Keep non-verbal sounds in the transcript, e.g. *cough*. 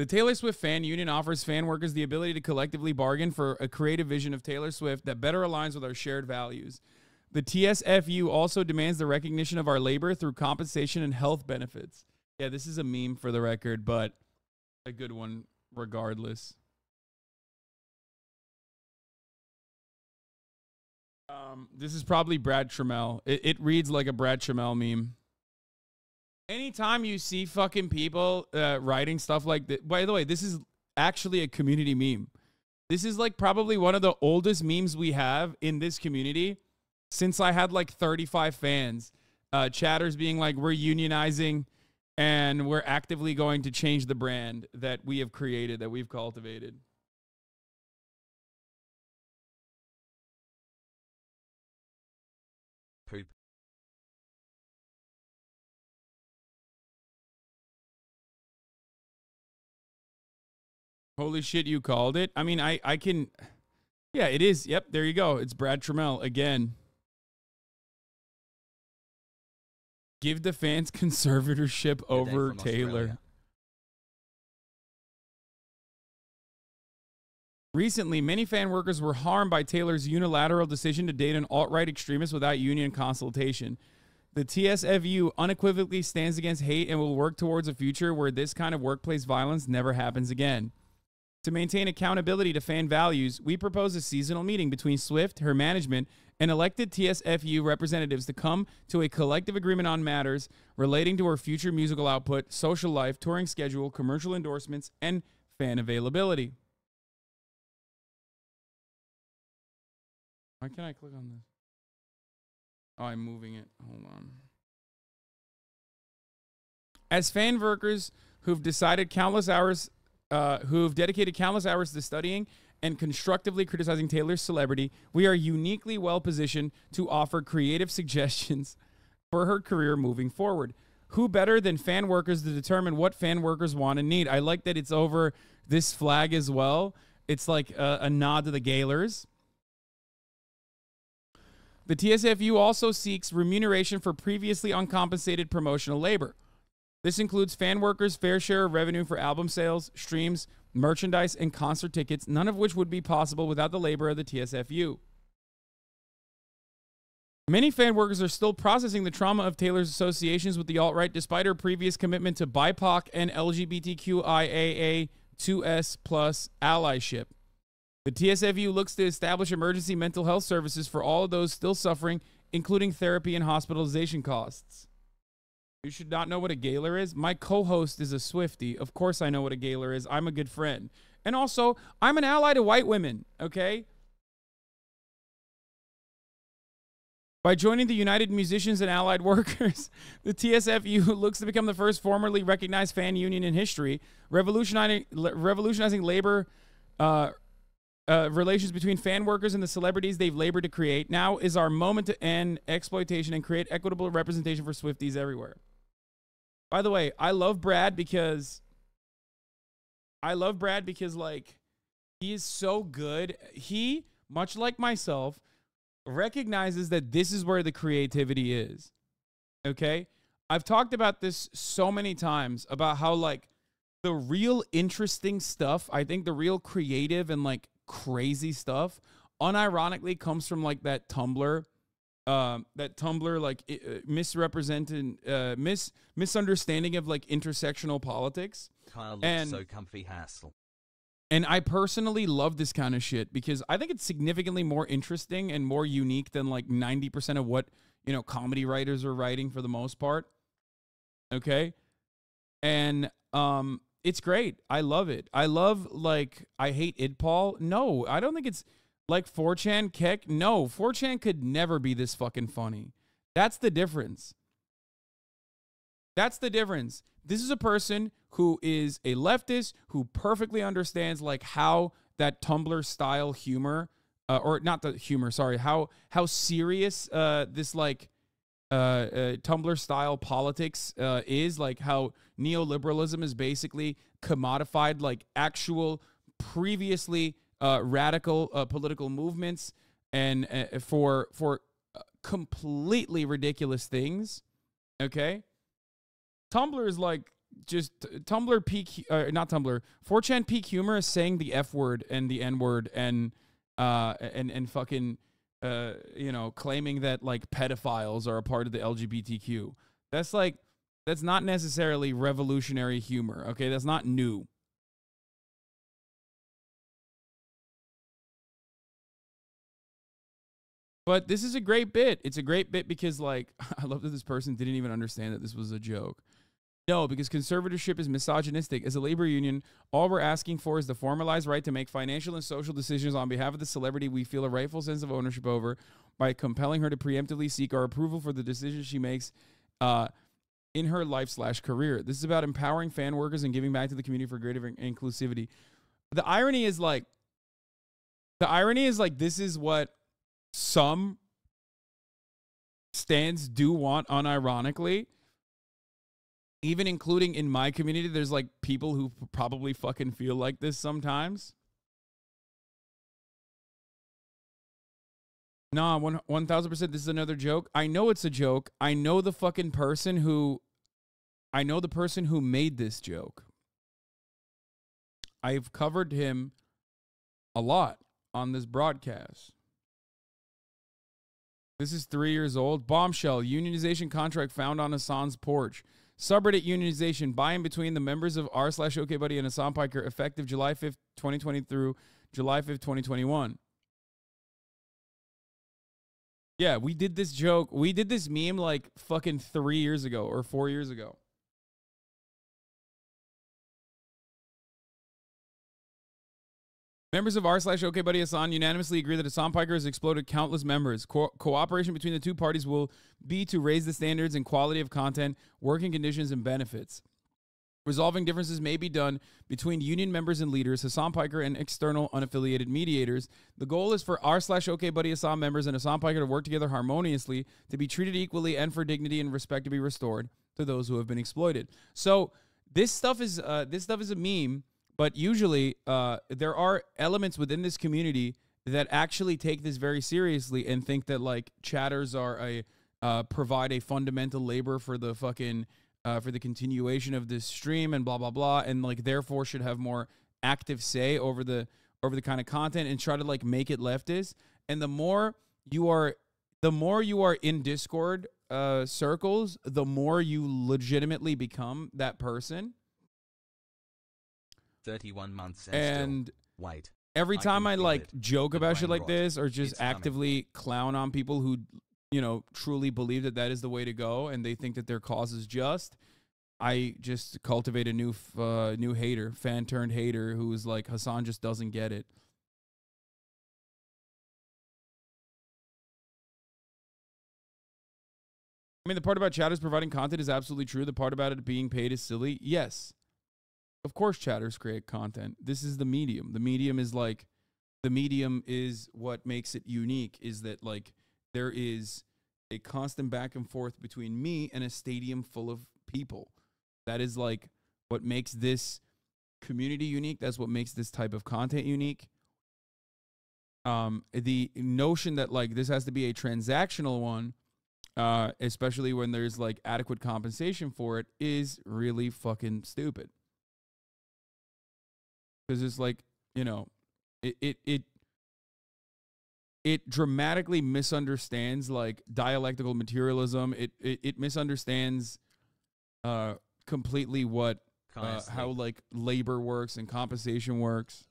The Taylor Swift Fan Union offers fan workers the ability to collectively bargain for a creative vision of Taylor Swift that better aligns with our shared values. The TSFU also demands the recognition of our labor through compensation and health benefits. Yeah, this is a meme for the record, but a good one regardless. Um, this is probably Brad Trammell. It, it reads like a Brad Trammell meme. Anytime you see fucking people uh, writing stuff like that, by the way, this is actually a community meme. This is like probably one of the oldest memes we have in this community since I had like 35 fans. Uh, chatters being like, we're unionizing and we're actively going to change the brand that we have created, that we've cultivated. Poop. Holy shit, you called it. I mean, I I can. Yeah, it is. Yep, there you go. It's Brad Trammell again. Give the fans *laughs* conservatorship over Taylor. Australia. Recently, many fan workers were harmed by Taylor's unilateral decision to date an alt right extremist without union consultation. The TSFU unequivocally stands against hate and will work towards a future where this kind of workplace violence never happens again. To maintain accountability to fan values, we propose a seasonal meeting between Swift, her management, and elected TSFU representatives to come to a collective agreement on matters relating to her future musical output, social life, touring schedule, commercial endorsements, and fan availability. Why can't I click on this? Oh, I'm moving it. Hold on. As fan workers who've decided countless hours, uh, who've dedicated countless hours to studying and constructively criticizing Taylor's celebrity, we are uniquely well positioned to offer creative *laughs* suggestions for her career moving forward. Who better than fan workers to determine what fan workers want and need? I like that it's over this flag as well. It's like a, a nod to the Gaylors. The TSFU also seeks remuneration for previously uncompensated promotional labor. This includes fan workers' fair share of revenue for album sales, streams, merchandise, and concert tickets, none of which would be possible without the labor of the TSFU. Many fan workers are still processing the trauma of Taylor's associations with the alt right despite her previous commitment to BIPOC and LGBTQIAA2S plus allyship. The TSFU looks to establish emergency mental health services for all of those still suffering, including therapy and hospitalization costs. You should not know what a Gaylor is. My co host is a Swifty. Of course, I know what a Gaylor is. I'm a good friend. And also, I'm an ally to white women, okay? By joining the United Musicians and Allied *laughs* Workers, the TSFU *laughs* looks to become the first formerly recognized fan union in history, revolutionizing, revolutionizing labor uh, uh, relations between fan workers and the celebrities they've labored to create. Now is our moment to end exploitation and create equitable representation for Swifties everywhere. By the way, I love Brad because I love Brad because like he is so good. He, much like myself, recognizes that this is where the creativity is. Okay? I've talked about this so many times about how like the real interesting stuff, I think the real creative and like crazy stuff unironically comes from like that Tumblr um, that Tumblr like uh, misrepresented uh, mis misunderstanding of like intersectional politics. Kyle looks And- so comfy hassle. And I personally love this kind of shit because I think it's significantly more interesting and more unique than like 90% of what, you know, comedy writers are writing for the most part. Okay? And um it's great. I love it. I love like I hate idpol. No, I don't think it's like 4chan Kek. No, 4chan could never be this fucking funny. That's the difference. That's the difference. This is a person who is a leftist who perfectly understands like how that Tumblr style humor, uh, or not the humor, sorry, how how serious uh, this like uh, uh, Tumblr style politics uh, is, like how neoliberalism is basically commodified, like actual previously uh, radical uh, political movements, and uh, for for uh, completely ridiculous things. Okay, Tumblr is like just Tumblr peak, uh, not Tumblr, 4chan peak humor is saying the F word and the N word and uh and and fucking uh you know claiming that like pedophiles are a part of the LGBTQ. That's like that's not necessarily revolutionary humor. Okay, that's not new. But this is a great bit. It's a great bit because, like, *laughs* I love that this person didn't even understand that this was a joke. No, because conservatorship is misogynistic. As a labor union, all we're asking for is the formalized right to make financial and social decisions on behalf of the celebrity we feel a rightful sense of ownership over by compelling her to preemptively seek our approval for the decisions she makes uh, in her life slash career. This is about empowering fan workers and giving back to the community for greater inclusivity. The irony is like, the irony is like, this is what some stans do want unironically even including in my community, there's like people who probably fucking feel like this sometimes. Nah, one one thousand percent. This is another joke. I know it's a joke. I know the fucking person who. I know the person who made this joke. I've covered him a lot on this broadcast. This is three years old. Bombshell unionization contract found on Hasan's porch. Subreddit unionization buy in between the members of r slash OK Buddy and Hasan Piker effective July 5th, 2020 through July 5th, 2021. Yeah, we did this joke. We did this meme like fucking three years ago or four years ago. Members of r slash OK Buddy Hasan unanimously agree that Hasan Piker has exploded countless members. Co- cooperation between the two parties will be to raise the standards and quality of content, working conditions, and benefits. Resolving differences may be done between union members and leaders, Hasan Piker and external unaffiliated mediators. The goal is for r slash OK Buddy Hasan members and Hasan Piker to work together harmoniously, to be treated equally, and for dignity and respect to be restored to those who have been exploited. So this stuff is uh, this stuff is a meme but usually, uh, there are elements within this community that actually take this very seriously and think that like chatters are a uh, provide a fundamental labor for the fucking uh, for the continuation of this stream and blah blah blah, and like therefore should have more active say over the over the kind of content and try to like make it leftist. And the more you are, the more you are in Discord uh, circles, the more you legitimately become that person 31 months and, and wait. Every time I, I like it. joke about shit like this or just it's actively coming. clown on people who, you know, truly believe that that is the way to go and they think that their cause is just, I just cultivate a new uh, new hater, fan turned hater who's like Hasan just doesn't get it. I mean, the part about chat is providing content is absolutely true. The part about it being paid is silly. Yes. Of course, chatters create content. This is the medium. The medium is like, the medium is what makes it unique. Is that like there is a constant back and forth between me and a stadium full of people. That is like what makes this community unique. That's what makes this type of content unique. Um, the notion that like this has to be a transactional one, uh, especially when there's like adequate compensation for it, is really fucking stupid because it's like you know it it it it dramatically misunderstands like dialectical materialism. It it, it misunderstands uh completely what uh, how like labor works and compensation works